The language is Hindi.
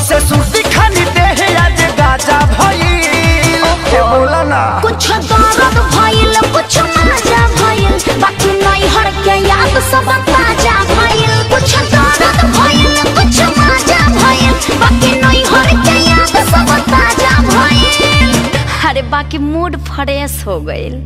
कैसे सुर्ती खानी देह आज गाजा भइल के बोला ना। कुछ दर्द भइल कुछ मज़ा भइल बाकी नहीं हर के याद सब ताज़ा भइल। कुछ दर्द भइल कुछ मज़ा भइल बाकी नहीं हर के याद सब ताज़ा भइल। अरे बाकी मूड फ्रेश हो गइल।